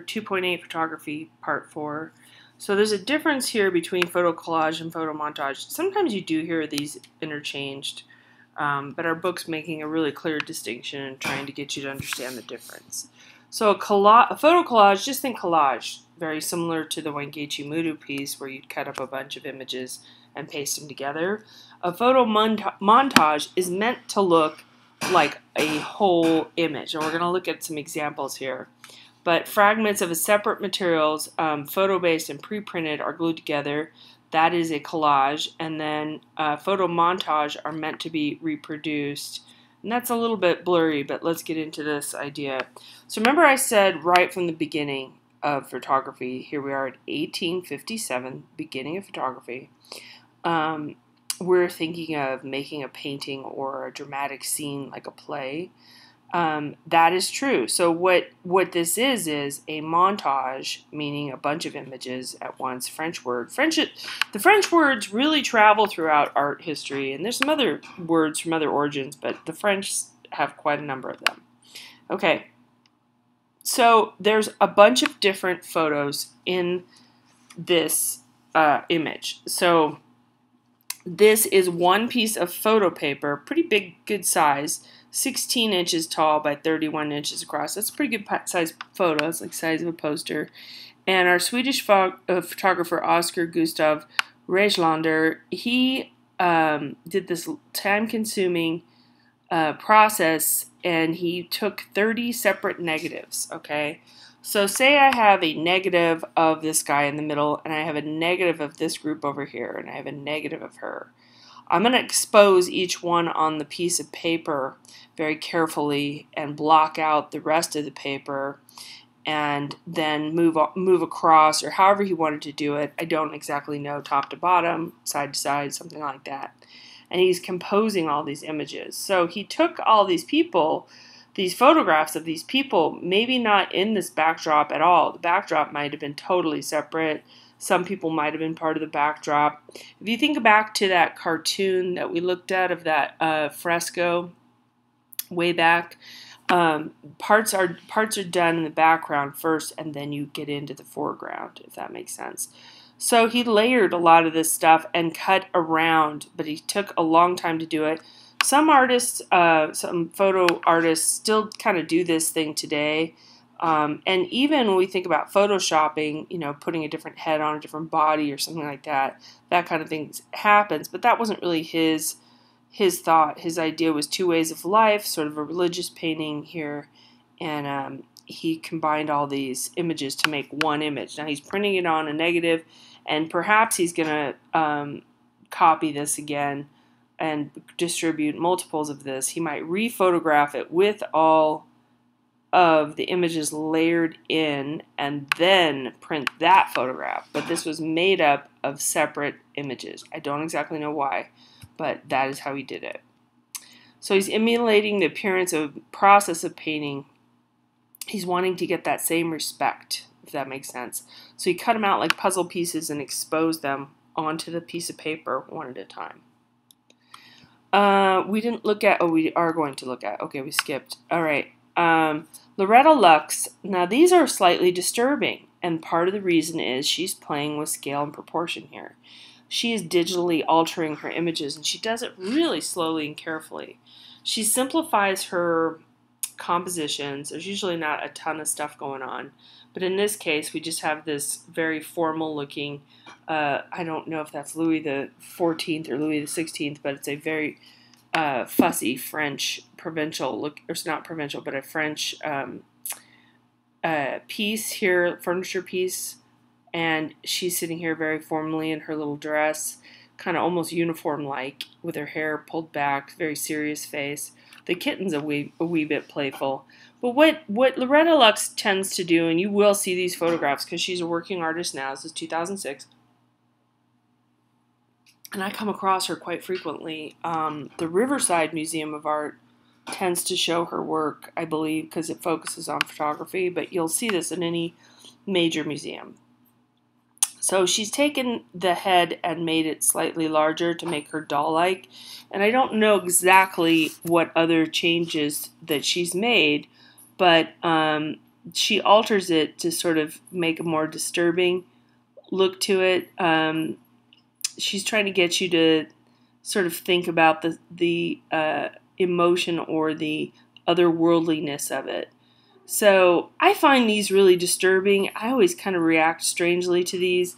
2.8 photography part 4. So there's a difference here between photo collage and photo montage. Sometimes you do hear these interchanged, um, but our book's making a really clear distinction and trying to get you to understand the difference. So a, a photo collage, just think collage, very similar to the Wangechi Mutu piece where you'd cut up a bunch of images and paste them together. A photo mont- montage is meant to look like a whole image, and we're going to look at some examples here but fragments of a separate materials, um, photo-based and pre-printed, are glued together. That is a collage, and then uh, photo montage are meant to be reproduced. And that's a little bit blurry, but let's get into this idea. So remember I said right from the beginning of photography, here we are at 1857, beginning of photography, um, we're thinking of making a painting or a dramatic scene like a play um, that is true. So what what this is is a montage, meaning a bunch of images at once. French word. French. The French words really travel throughout art history, and there's some other words from other origins, but the French have quite a number of them. Okay. So there's a bunch of different photos in this uh, image. So this is one piece of photo paper, pretty big, good size 16 inches tall by 31 inches across. That's a pretty good size photo. It's like size of a poster. And our Swedish uh, photographer Oscar Gustav Rejlander, he um, did this time-consuming uh, process, and he took 30 separate negatives. Okay, so say I have a negative of this guy in the middle, and I have a negative of this group over here, and I have a negative of her. I'm going to expose each one on the piece of paper very carefully and block out the rest of the paper and then move move across or however he wanted to do it. I don't exactly know top to bottom, side to side, something like that. And he's composing all these images. So he took all these people, these photographs of these people, maybe not in this backdrop at all. The backdrop might have been totally separate. Some people might have been part of the backdrop. If you think back to that cartoon that we looked at of that uh, fresco way back. Um, parts are parts are done in the background first, and then you get into the foreground, if that makes sense. So he layered a lot of this stuff and cut around, but he took a long time to do it. Some artists, uh, some photo artists, still kind of do this thing today. Um, and even when we think about photoshopping, you know, putting a different head on a different body or something like that, that kind of thing happens. But that wasn't really his his thought, his idea was two ways of life, sort of a religious painting here, and um, he combined all these images to make one image. Now he's printing it on a negative, and perhaps he's going to um, copy this again and distribute multiples of this. He might rephotograph it with all of the images layered in and then print that photograph. But this was made up of separate images. I don't exactly know why but that is how he did it. So he's emulating the appearance of process of painting. He's wanting to get that same respect, if that makes sense. So he cut them out like puzzle pieces and exposed them onto the piece of paper one at a time. Uh, we didn't look at, oh, we are going to look at, okay, we skipped. All right. Um, Loretta Lux, now these are slightly disturbing, and part of the reason is she's playing with scale and proportion here she is digitally altering her images and she does it really slowly and carefully. She simplifies her compositions. There's usually not a ton of stuff going on, but in this case, we just have this very formal looking. Uh, I don't know if that's Louis the 14th or Louis the 16th, but it's a very uh, fussy French provincial look, or it's not provincial, but a French um, uh, piece here, furniture piece and she's sitting here very formally in her little dress, kind of almost uniform like, with her hair pulled back, very serious face. The kitten's a wee, a wee bit playful. But what, what Loretta Lux tends to do, and you will see these photographs because she's a working artist now, this is 2006, and I come across her quite frequently. Um, the Riverside Museum of Art tends to show her work, I believe, because it focuses on photography, but you'll see this in any major museum. So she's taken the head and made it slightly larger to make her doll-like. And I don't know exactly what other changes that she's made, but um, she alters it to sort of make a more disturbing look to it. Um, she's trying to get you to sort of think about the the uh, emotion or the otherworldliness of it. So I find these really disturbing. I always kind of react strangely to these,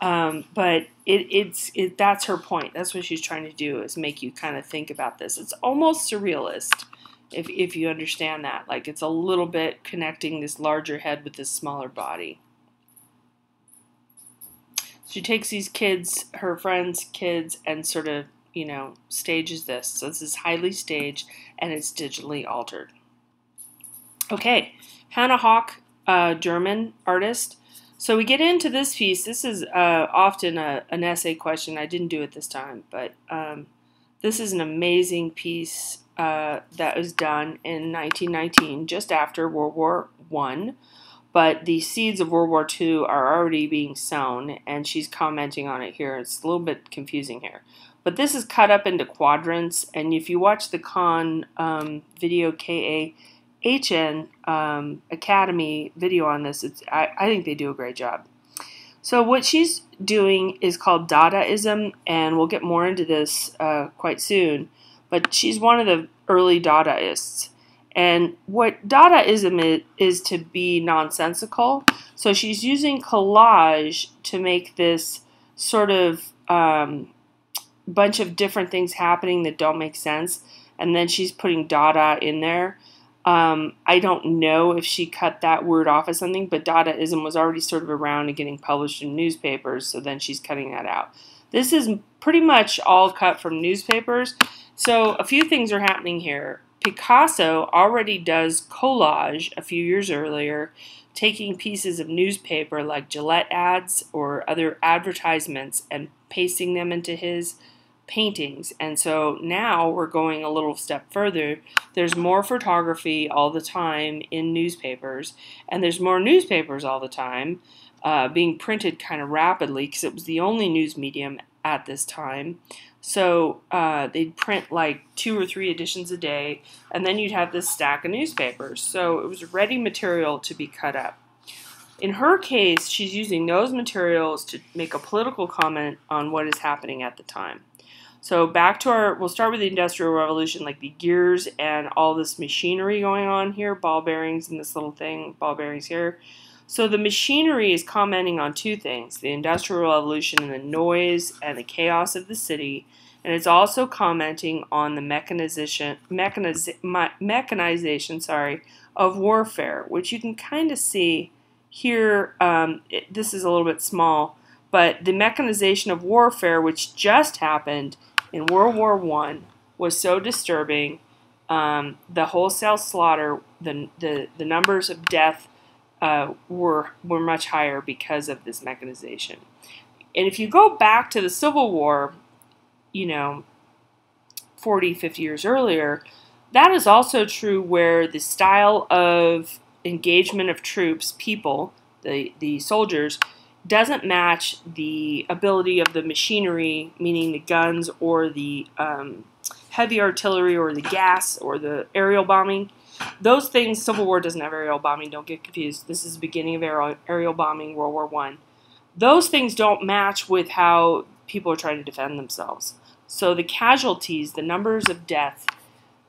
um, but it, it's it, that's her point. That's what she's trying to do is make you kind of think about this. It's almost surrealist if if you understand that. Like it's a little bit connecting this larger head with this smaller body. She takes these kids, her friends' kids, and sort of you know stages this. So this is highly staged and it's digitally altered. Okay, Hannah Höch, uh, German artist. So we get into this piece. This is uh, often a, an essay question. I didn't do it this time, but um, this is an amazing piece uh, that was done in 1919, just after World War One. But the seeds of World War II are already being sown, and she's commenting on it here. It's a little bit confusing here. But this is cut up into quadrants, and if you watch the Khan um, video KA HN um, Academy video on this. It's I, I think they do a great job. So what she's doing is called Dadaism, and we'll get more into this uh, quite soon. But she's one of the early Dadaists. And what Dadaism is, is to be nonsensical. So she's using collage to make this sort of um, bunch of different things happening that don't make sense. And then she's putting Dada in there. Um, I don't know if she cut that word off as something, but Dadaism was already sort of around and getting published in newspapers, so then she's cutting that out. This is pretty much all cut from newspapers. So a few things are happening here. Picasso already does collage a few years earlier, taking pieces of newspaper like Gillette ads or other advertisements and pasting them into his paintings. And so now we're going a little step further. There's more photography all the time in newspapers, and there's more newspapers all the time uh, being printed kind of rapidly because it was the only news medium at this time. So uh, they'd print like two or three editions a day, and then you'd have this stack of newspapers. So it was ready material to be cut up. In her case, she's using those materials to make a political comment on what is happening at the time. So back to our, we'll start with the Industrial Revolution, like the gears and all this machinery going on here, ball bearings and this little thing, ball bearings here. So the machinery is commenting on two things, the Industrial Revolution and the noise and the chaos of the city, and it's also commenting on the mechanization, mechaniz, mechanization sorry, of warfare, which you can kind of see here. Um, it, this is a little bit small, but the mechanization of warfare, which just happened, in World War One was so disturbing. Um, the wholesale slaughter, the, the, the numbers of death uh, were, were much higher because of this mechanization. And if you go back to the Civil War, you know, 40, 50 years earlier, that is also true where the style of engagement of troops, people, the, the soldiers, doesn't match the ability of the machinery, meaning the guns or the um, heavy artillery or the gas or the aerial bombing. Those things, Civil War doesn't have aerial bombing, don't get confused. This is the beginning of aerial, aerial bombing, World War One. Those things don't match with how people are trying to defend themselves. So the casualties, the numbers of death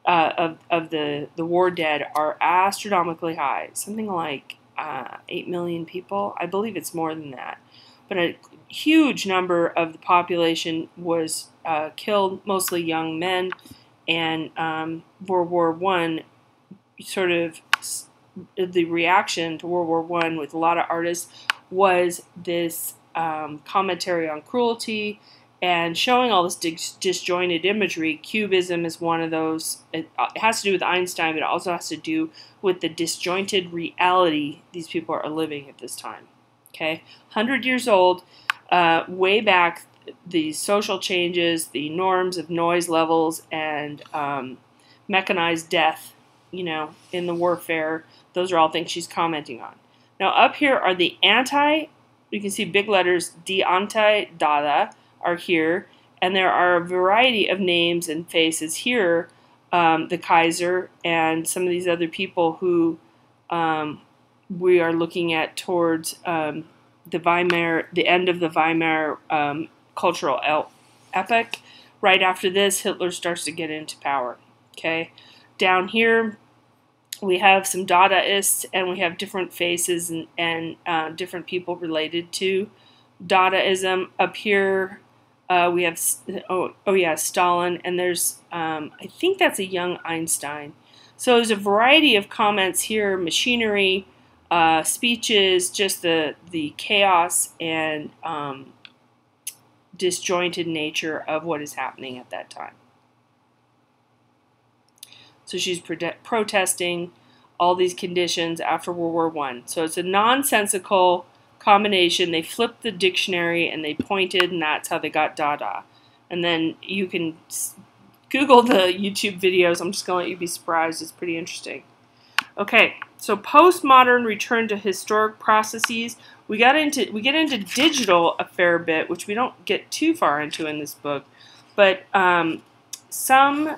uh, of, of the, the war dead are astronomically high, something like uh, 8 million people. I believe it's more than that. But a huge number of the population was uh, killed, mostly young men. And um, World War One, sort of the reaction to World War One with a lot of artists was this um, commentary on cruelty and showing all this dis- disjointed imagery. Cubism is one of those. It, uh, it, has to do with Einstein, but it also has to do with the disjointed reality these people are living at this time. Okay, hundred years old, uh, way back. The social changes, the norms of noise levels, and um, mechanized death. You know, in the warfare, those are all things she's commenting on. Now, up here are the anti. You can see big letters, the anti Dada are here, and there are a variety of names and faces here. Um, the Kaiser and some of these other people who um, we are looking at towards um, the Weimar, the end of the Weimar um, cultural epoch. Right after this, Hitler starts to get into power. Okay, down here we have some Dadaists and we have different faces and, and uh, different people related to Dadaism. Up here uh, we have oh oh yeah Stalin and there's um, I think that's a young Einstein. So there's a variety of comments here: machinery, uh, speeches, just the the chaos and um, disjointed nature of what is happening at that time. So she's protesting all these conditions after World War One. So it's a nonsensical combination. They flipped the dictionary and they pointed, and that's how they got Dada. And then you can Google the YouTube videos. I'm just going to let you be surprised. It's pretty interesting. Okay, so postmodern return to historic processes. We got into we get into digital a fair bit, which we don't get too far into in this book, but um, some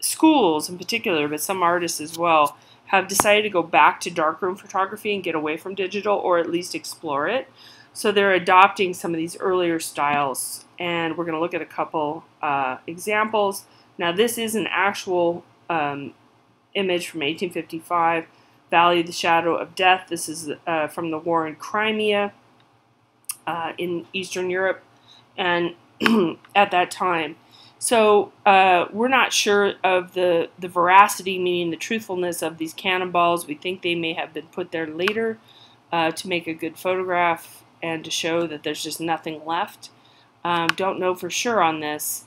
schools in particular, but some artists as well, have decided to go back to darkroom photography and get away from digital, or at least explore it. So they're adopting some of these earlier styles, and we're going to look at a couple uh, examples. Now, this is an actual um, image from 1855, Valley of the Shadow of Death. This is uh, from the war in Crimea uh, in Eastern Europe, and at that time. So uh, we're not sure of the, the veracity, meaning the truthfulness of these cannonballs. We think they may have been put there later uh, to make a good photograph and to show that there's just nothing left. Um, don't know for sure on this,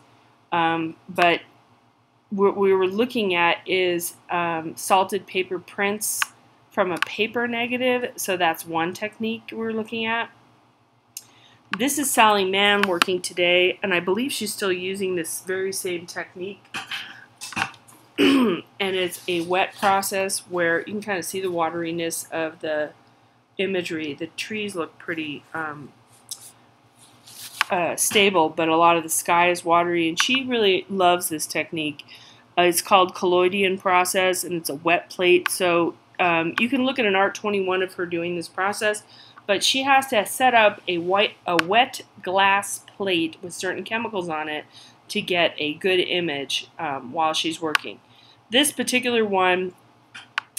um, but what we were looking at is um, salted paper prints from a paper negative. So that's one technique we're looking at. This is Sally Mann working today, and I believe she's still using this very same technique. and it's a wet process where you can kind of see the wateriness of the imagery. The trees look pretty um, uh, stable, but a lot of the sky is watery, and she really loves this technique. Uh, it's called collodion process, and it's a wet plate. So um, you can look at an Art 21 of her doing this process, but she has to set up a white, a wet glass plate with certain chemicals on it to get a good image um, while she's working. This particular one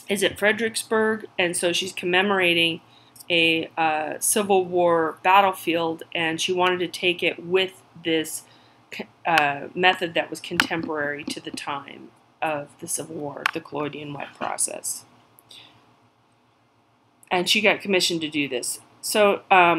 is at Fredericksburg, and so she's commemorating a uh, Civil War battlefield, and she wanted to take it with this uh, method that was contemporary to the time of the Civil War, the collodion wet process. And she got commissioned to do this. So um,